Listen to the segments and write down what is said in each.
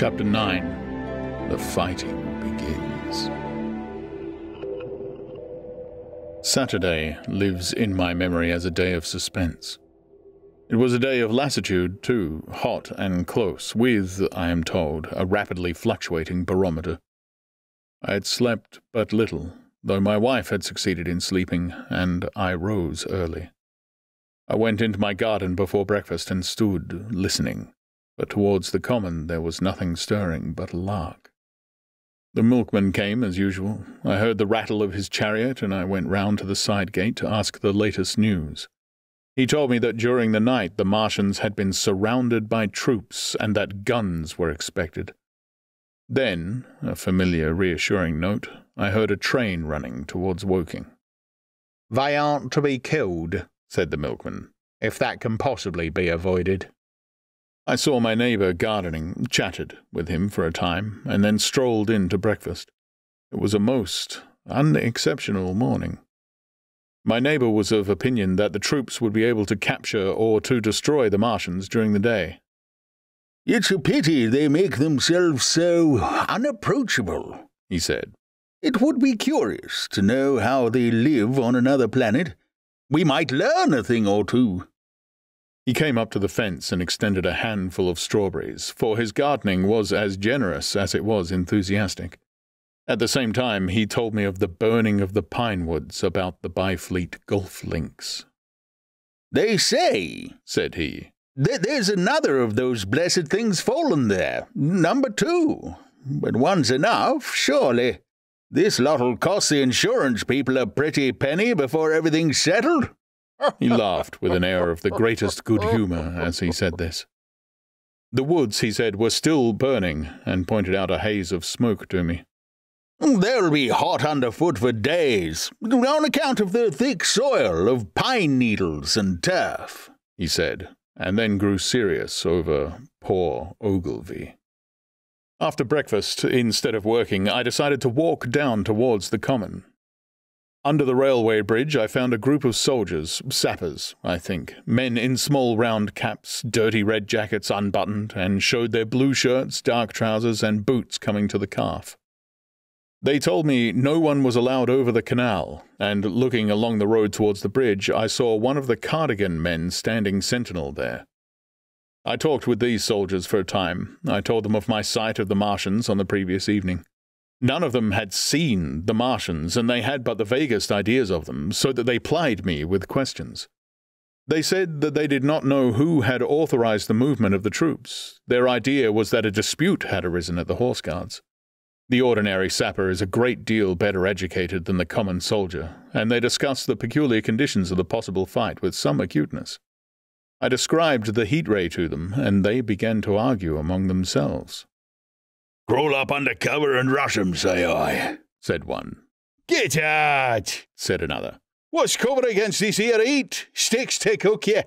Chapter 9 The Fighting Begins. Saturday lives in my memory as a day of suspense. It was a day of lassitude, too, hot and close, with, I am told, a rapidly fluctuating barometer. I had slept but little, though my wife had succeeded in sleeping, and I rose early. I went into my garden before breakfast and stood listening, but towards the common there was nothing stirring but a lark. The milkman came as usual. I heard the rattle of his chariot, and I went round to the side gate to ask the latest news. He told me that during the night the Martians had been surrounded by troops and that guns were expected. Then, a familiar reassuring note, I heard a train running towards Woking. They aren't to be killed, said the milkman, if that can possibly be avoided. I saw my neighbour gardening, chatted with him for a time, and then strolled in to breakfast. It was a most unexceptional morning. My neighbour was of opinion that the troops would be able to capture or to destroy the Martians during the day. It's a pity they make themselves so unapproachable, he said. It would be curious to know how they live on another planet. We might learn a thing or two. He came up to the fence and extended a handful of strawberries, for his gardening was as generous as it was enthusiastic. At the same time, he told me of the burning of the pine woods about the Byfleet golf links. They say, said he, that there's another of those blessed things fallen there, number two. But one's enough, surely. This lot'll cost the insurance people a pretty penny before everything's settled. He laughed with an air of the greatest good humour as he said this. The woods, he said, were still burning, and pointed out a haze of smoke to me. They'll be hot underfoot for days, on account of the thick soil of pine needles and turf, he said, and then grew serious over poor Ogilvy. After breakfast, instead of working, I decided to walk down towards the common. Under the railway bridge, I found a group of soldiers, sappers, I think, men in small round caps, dirty red jackets unbuttoned, and showed their blue shirts, dark trousers, and boots coming to the calf. They told me no one was allowed over the canal, and looking along the road towards the bridge, I saw one of the cardigan men standing sentinel there. I talked with these soldiers for a time. I told them of my sight of the Martians on the previous evening. None of them had seen the Martians, and they had but the vaguest ideas of them, so that they plied me with questions. They said that they did not know who had authorized the movement of the troops. Their idea was that a dispute had arisen at the Horse Guards. The ordinary sapper is a great deal better educated than the common soldier, and they discussed the peculiar conditions of the possible fight with some acuteness. I described the heat ray to them, and they began to argue among themselves. Crawl up under cover and rush 'em, say I, said one. Get out, said another. What's cover against this here heat? Sticks take hook ye.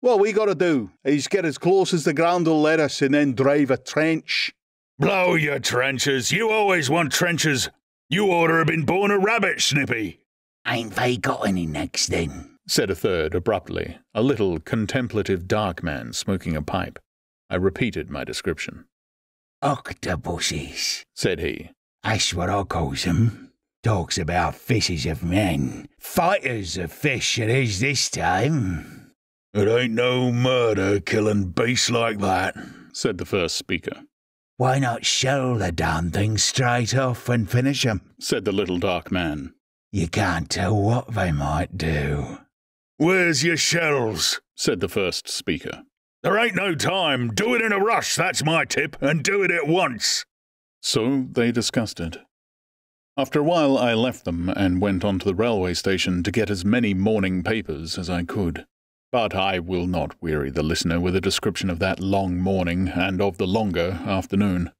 What we gotta do is get as close as the ground'll let us and then drive a trench. Blow your trenches. You always want trenches. You ought to have been born a rabbit, Snippy. Ain't they got any next then? said a third abruptly, a little contemplative dark man smoking a pipe. I repeated my description. Octopuses, said he. That's what I calls 'em. Talks about fishes of men. Fighters of fish it is this time. It ain't no murder killing beasts like that, said the first speaker. Why not shell the darn things straight off and finish 'em? said the little dark man. You can't tell what they might do. Where's your shells? said the first speaker. There ain't no time. Do it in a rush, that's my tip, and do it at once. So they discussed it. After a while, I left them and went on to the railway station to get as many morning papers as I could. But I will not weary the listener with a description of that long morning and of the longer afternoon.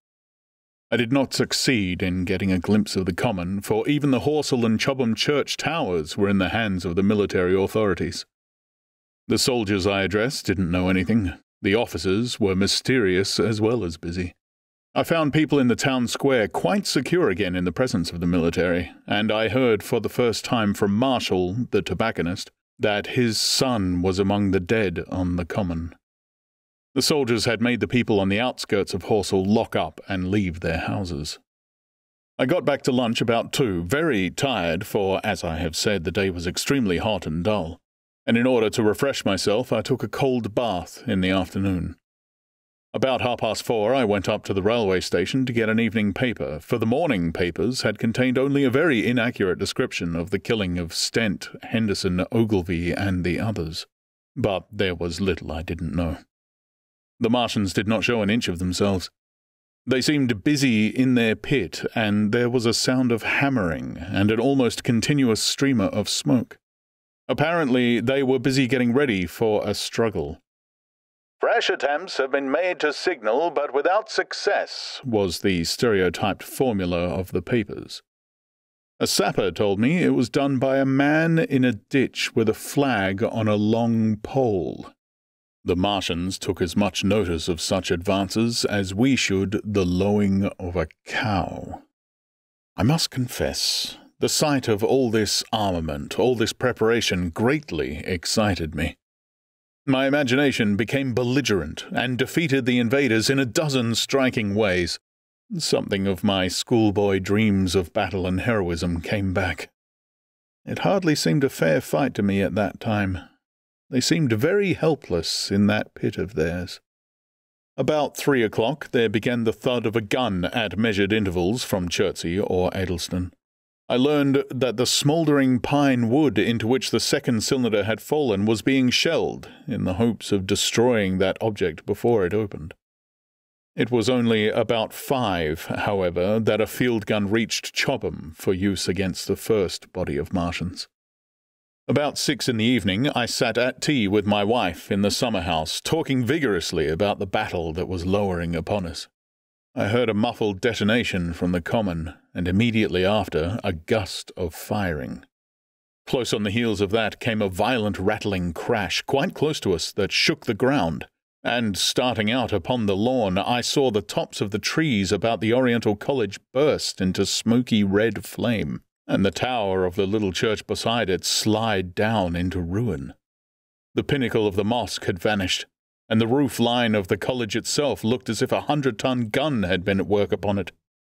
I did not succeed in getting a glimpse of the common, for even the Horsell and Chobham church towers were in the hands of the military authorities. The soldiers I addressed didn't know anything. The officers were mysterious as well as busy. I found people in the town square quite secure again in the presence of the military, and I heard for the first time from Marshall, the tobacconist, that his son was among the dead on the common. The soldiers had made the people on the outskirts of Horsell lock up and leave their houses. I got back to lunch about two, very tired, for, as I have said, the day was extremely hot and dull, and in order to refresh myself, I took a cold bath in the afternoon. About half past four, I went up to the railway station to get an evening paper, for the morning papers had contained only a very inaccurate description of the killing of Stent, Henderson, Ogilvy, and the others. But there was little I didn't know. The Martians did not show an inch of themselves. They seemed busy in their pit, and there was a sound of hammering and an almost continuous streamer of smoke. Apparently, they were busy getting ready for a struggle. Fresh attempts have been made to signal, but without success, was the stereotyped formula of the papers. A sapper told me it was done by a man in a ditch with a flag on a long pole. The Martians took as much notice of such advances as we should the lowing of a cow. I must confess, the sight of all this armament, all this preparation, greatly excited me. My imagination became belligerent and defeated the invaders in a dozen striking ways. Something of my schoolboy dreams of battle and heroism came back. It hardly seemed a fair fight to me at that time. They seemed very helpless in that pit of theirs. About three o'clock there began the thud of a gun at measured intervals from Chertsey or Addlestone. I learned that the smouldering pine wood into which the second cylinder had fallen was being shelled in the hopes of destroying that object before it opened. It was only about five, however, that a field gun reached Chobham for use against the first body of Martians. About six in the evening, I sat at tea with my wife in the summer house, talking vigorously about the battle that was lowering upon us. I heard a muffled detonation from the common, and immediately after a gust of firing. Close on the heels of that came a violent rattling crash quite close to us that shook the ground, and starting out upon the lawn, I saw the tops of the trees about the Oriental College burst into smoky red flame, and the tower of the little church beside it slide down into ruin. The pinnacle of the mosque had vanished, and the roof line of the college itself looked as if a hundred ton gun had been at work upon it.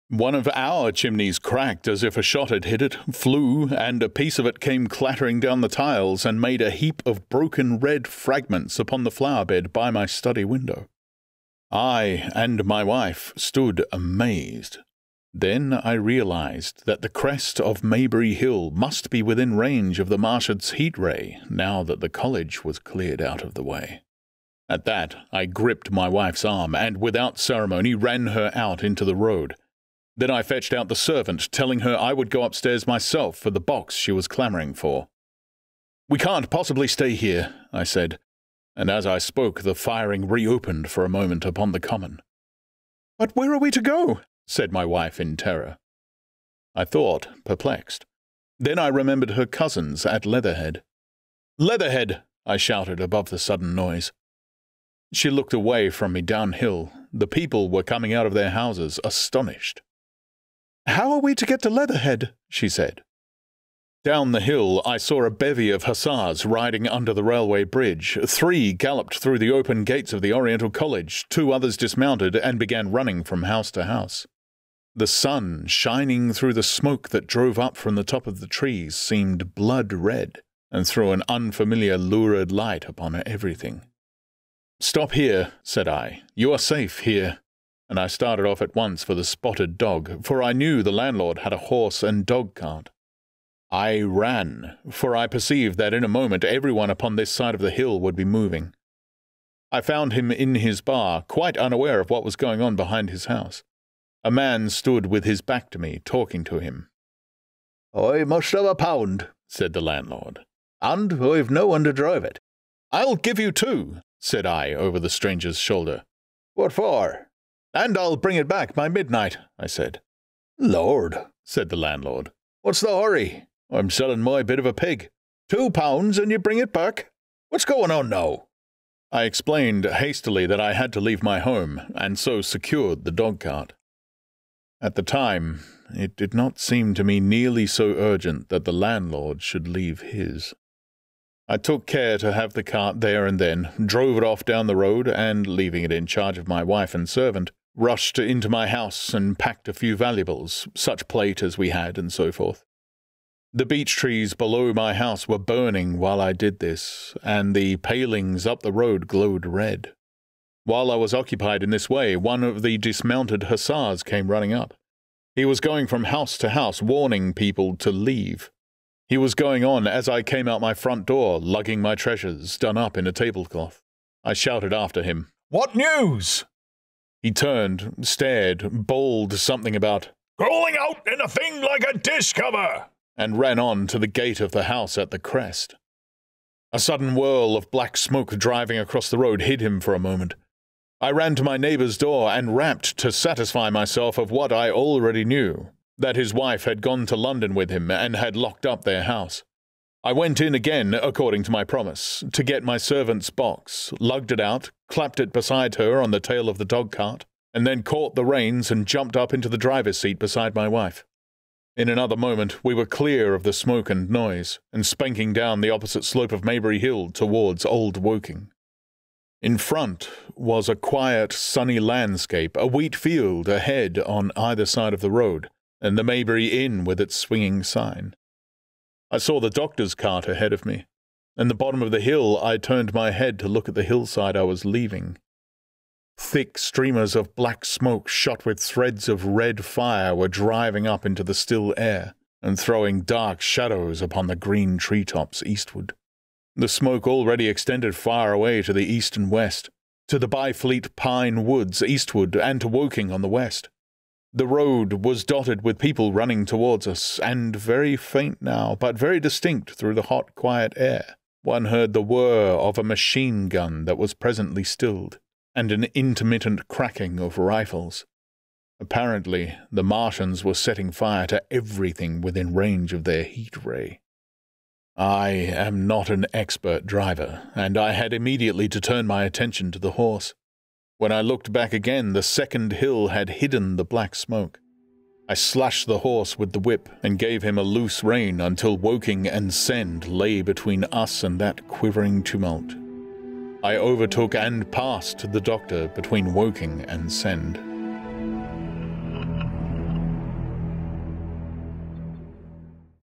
One of our chimneys cracked as if a shot had hit it, flew, and a piece of it came clattering down the tiles and made a heap of broken red fragments upon the flower bed by my study window. I and my wife stood amazed. Then I realized that the crest of Maybury Hill must be within range of the Martians' heat ray now that the college was cleared out of the way. At that, I gripped my wife's arm and, without ceremony, ran her out into the road. Then I fetched out the servant, telling her I would go upstairs myself for the box she was clamouring for. We can't possibly stay here, I said, and as I spoke, the firing reopened for a moment upon the common. But where are we to go? said my wife in terror. I thought, perplexed. Then I remembered her cousins at Leatherhead. Leatherhead! I shouted above the sudden noise. She looked away from me downhill. The people were coming out of their houses, astonished. How are we to get to Leatherhead? she said. Down the hill, I saw a bevy of hussars riding under the railway bridge. Three galloped through the open gates of the Oriental College, two others dismounted and began running from house to house. The sun, shining through the smoke that drove up from the top of the trees, seemed blood red, and threw an unfamiliar lurid light upon everything. Stop here, said I. You are safe here. And I started off at once for the spotted dog, for I knew the landlord had a horse and dog cart. I ran, for I perceived that in a moment everyone upon this side of the hill would be moving. I found him in his bar, quite unaware of what was going on behind his house. A man stood with his back to me, talking to him. I must have a pound, said the landlord, and I've no one to drive it. I'll give you two, said I over the stranger's shoulder. What for? And I'll bring it back by midnight, I said. Lord, said the landlord. What's the hurry? I'm selling my bit of a pig. Two pounds and you bring it back? What's going on now? I explained hastily that I had to leave my home, and so secured the dog cart. At the time, it did not seem to me nearly so urgent that the landlord should leave his. I took care to have the cart there and then, drove it off down the road, and, leaving it in charge of my wife and servant, rushed into my house and packed a few valuables, such plate as we had, and so forth. The beech trees below my house were burning while I did this, and the palings up the road glowed red. While I was occupied in this way, one of the dismounted hussars came running up. He was going from house to house, warning people to leave. He was going on as I came out my front door, lugging my treasures, done up in a tablecloth. I shouted after him, What news? He turned, stared, bawled something about, Crawling out in a thing like a dish cover! and ran on to the gate of the house at the crest. A sudden whirl of black smoke driving across the road hid him for a moment. I ran to my neighbor's door and rapped to satisfy myself of what I already knew that his wife had gone to London with him and had locked up their house. I went in again, according to my promise, to get my servant's box, lugged it out, clapped it beside her on the tail of the dog cart, and then caught the reins and jumped up into the driver's seat beside my wife. In another moment, we were clear of the smoke and noise, and spanking down the opposite slope of Maybury Hill towards Old Woking. In front was a quiet, sunny landscape, a wheat field ahead on either side of the road, and the Maybury Inn with its swinging sign. I saw the doctor's cart ahead of me. In the bottom of the hill, I turned my head to look at the hillside I was leaving. Thick streamers of black smoke shot with threads of red fire were driving up into the still air and throwing dark shadows upon the green treetops eastward. The smoke already extended far away to the east and west, to the Byfleet pine woods eastward and to Woking on the west. The road was dotted with people running towards us, and very faint now, but very distinct through the hot, quiet air. One heard the whir of a machine gun that was presently stilled and an intermittent cracking of rifles. Apparently, the Martians were setting fire to everything within range of their heat ray. I am not an expert driver, and I had immediately to turn my attention to the horse. When I looked back again, the second hill had hidden the black smoke. I slashed the horse with the whip and gave him a loose rein until Woking and Send lay between us and that quivering tumult. I overtook and passed the doctor between Woking and Send.